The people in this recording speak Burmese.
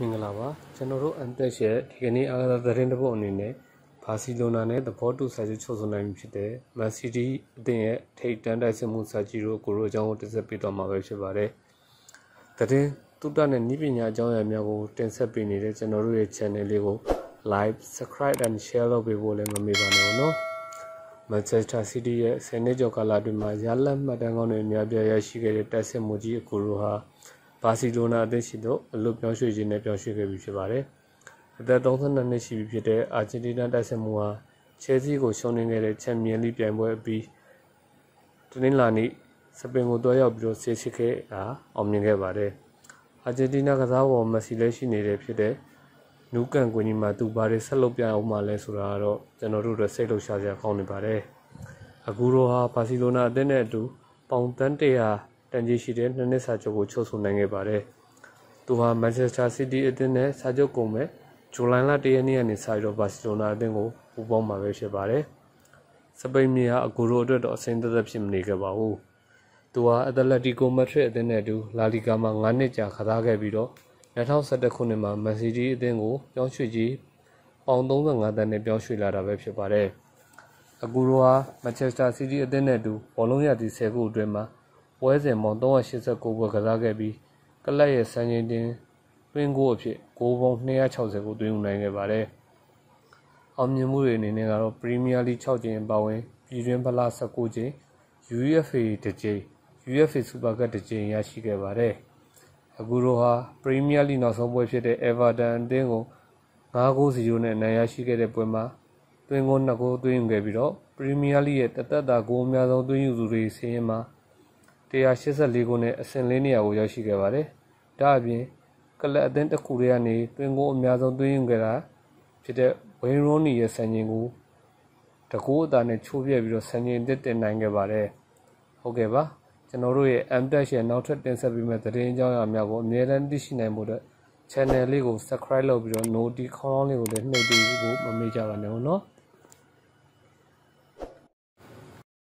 မင်္ဂလာပါကျွန်တော်တို့အန်တက်ရဲ့ဒီကနေ့အားကစားသတင်းတစ်ပုဒ်အနေနဲ့ဘာစီလိုနာနဲ့သဘောတူစာချုပ်ချုပ်ဆိုနိုင်ပြီဖြစ်တဲ့မန်စီးတီးအသင်းရဲ့ထိပ်တန်းတိုက်စစ်မှုစာကြီးတို့ကိုရိုအကြောင်းကိုတင်ဆက်ပေးသွားမှာပဲဖြစ်ပါတယ်သတင်းတုတ္တနဲ့ဤပညာအကြောင်းအရာများကိုတင်ဆက်ပေးနေတဲ့ကျွန်တော်တို့ရဲ့ channel လေးကို like subscribe and share လုပ်ပေးဖို့လည်းမမေ့ပါနဲ့နော် Manchester City ရဲ့ဆယ်နှစ်ကျော်ကာလအတွင်းမှာရလတ်မှတ်တမ်းကောင်းတွေအများပြားရရှိခဲ့တဲ့တိုက်စစ်မှုကြီးအကူရိုဟာ ဘာစီလိုနာအသင်းရှိသို့အလွတ်ပြောင်းရွှေ့ခြင်းနဲ့ပြောင်းရွှေ့ခဲ့ပြီးဖြစ်ပါတယ်။အသက်32နှစ်ရှိပြီဖြစ်တဲ့အာဂျင်တီးနားတိုက်စစ်မှုဟာချဲဆီကိုရှုံးနိမ့်ခဲ့တဲ့ချန်ပီယံလိပြိုင်ပွဲအပြီးတနင်္လာနေ့စပင်ကိုတွားရောက်ပြီးတော့ဆေးစစ်ခဲ့တာအောင်မြင်ခဲ့ပါတယ်။အာဂျင်တီးနားကစားပေါ်မက်ဆီလည်းရှိနေတဲ့ဖြစ်တဲ့နူးကန်ကွင်းကြီးမှာသူဘာတွေဆက်လုပ်ပြအောင်မှလဲဆိုတာကတော့ကျွန်တော်တို့တို့စိတ်လှုပ်ရှားစရာကောင်းနေပါတယ်။အကူရိုဟာဘာစီလိုနာအသင်းနဲ့အတူပေါင်တန်းတရာ တန်ကြီးရှိတဲ့နှစ်နှစ်စာချုပ်ကိုချုပ်ဆိုနိုင်ခဲ့ပါတယ်။သူဟာမန်ချက်စတာစီးတီးအသင်းနဲ့စာချုပ်ကုန်မဲ့ဇူလိုင်လ၁ရက်နေ့ကနေစပြီးတော့ဘာစီလိုနာအသင်းကိုပူးပေါင်းမှာပဲဖြစ်ပါတယ်။စပိန်မြေဟာအကူရိုအတွက်တော့အဆင်သက်သက်ဖြစ်မနေခဲ့ပါဘူး။သူဟာအက်တလက်တီကိုမက်ဒရစ်အသင်းနဲ့အတူလာလီဂါမှာ9နှစ်ကြာခစားခဲ့ပြီးတော့2011ခုနှစ်မှာမန်စီးတီးအသင်းကိုပြောင်းရွှေ့ကြီးပေါင်35တန်းနဲ့ပြောင်းရွှေ့လာတာပဲဖြစ်ပါတယ်။အကူရိုဟာမန်ချက်စတာစီးတီးအသင်းနဲ့အတူဘောလုံးရတီ10ခုအတွင်းမှာ ပွဲစဉ်ပေါင်း389ပွဲကစားခဲ့ပြီးကလပ်ရဲ့စံချိန်တင်တွင်းကိုအဖြစ်ဂိုးပေါင်း260ကိုတွင်းယူနိုင်ခဲ့ပါတယ်။အောင်မြင်မှုတွေအနေနဲ့ကတော့ပရီးမီးယားလိ6ကြိမ်ပါဝင်ပြည်တွင်းဖလား19ကြိမ် UEFA တစ်ကြိမ် UEFA စူပါကပ်တစ်ကြိမ်ရရှိခဲ့ပါတယ်။အခုတော့ဟာပရီးမီးယားလိနောက်ဆုံးပွဲဖြစ်တဲ့ Everton အသင်းကို9-0နဲ့အနိုင်ရရှိခဲ့တဲ့ပွဲမှာတွင်းကို2ဂိုးသွင်းယူခဲ့ပြီးတော့ပရီးမီးယားလိရဲ့တသက်တာဂိုးအများဆုံးသွင်းယူသူတွေစီးရင်မှာ 184ခုနဲ့အဆင့်၄နေရာကိုရောက်ရှိခဲ့ပါတယ်။ဒါအပြင်ကလပ်အသင်းတစ်ခုတည်းကနေတွင်ကိုအများဆုံးသွင်းယူခဲ့တာဖြစ်တဲ့ဝိန်းရိုနီရဲ့စံချိန်ကိုတကူအတာနဲ့ချိုးပြက်ပြီးတော့စံချိန်တက်တင်နိုင်ခဲ့ပါတယ်။ဟုတ်ကဲ့ပါကျွန်တော်တို့ရဲ့ MTech ရဲ့နောက်ထပ်တင်ဆက်ပေးမယ့်သတင်းအကြောင်းအရာများကိုအမြဲတမ်းသိရှိနိုင်ဖို့အတွက် channel လေးကို subscribe လုပ်ပြီးတော့ notification လေးကိုလည်းနှိပ်ပေးဖို့မမေ့ကြပါနဲ့နော်။